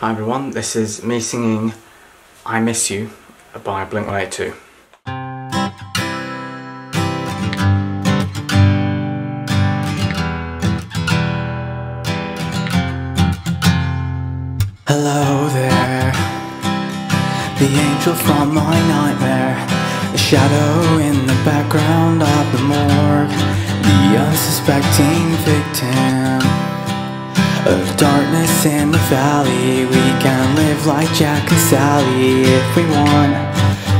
Hi everyone, this is me singing I Miss You by Blink-182. Hello there, the angel from my nightmare, a shadow in the background of the morgue, the unsuspecting victim of darkness in the valley We can live like Jack and Sally if we want.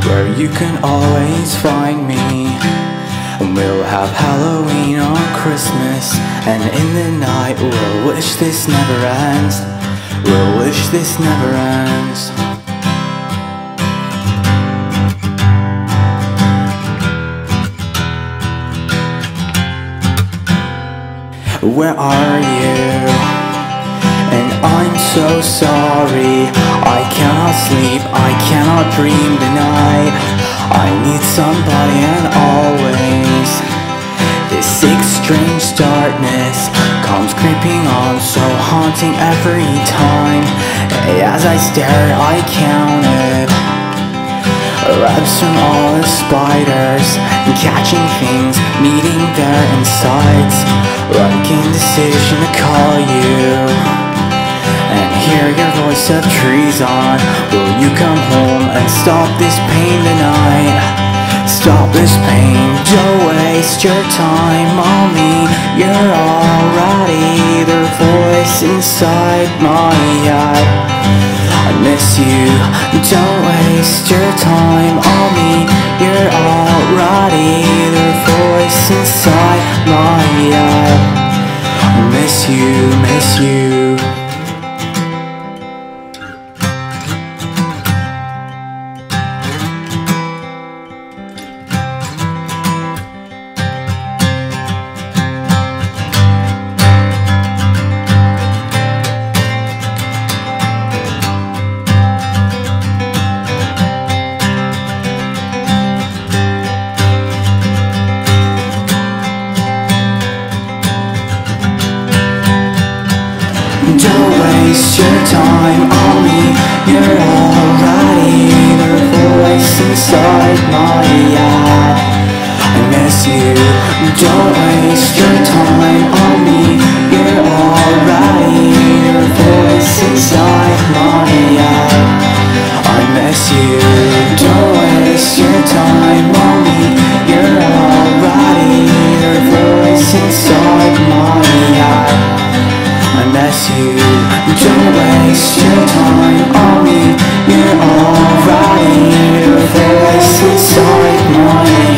Where you can always find me. And We'll have Halloween on Christmas. And in the night we'll wish this never ends. We'll wish this never ends. Where are you? I'm so sorry. I cannot sleep, I cannot dream tonight. I need somebody and always. This sick strange darkness Comes creeping on so haunting every time. As I stare I counted Webs from all the spiders And catching things, meeting their insides Like indecision to call you and hear your voice of treason Will you come home and stop this pain tonight? Stop this pain, don't waste your time on me. You're already the voice inside my head I miss you, don't waste your time on me. You're already the voice inside my head I miss you, miss you I miss you. Don't waste your time you Don't waste your time on me. You're alright. Your voice inside my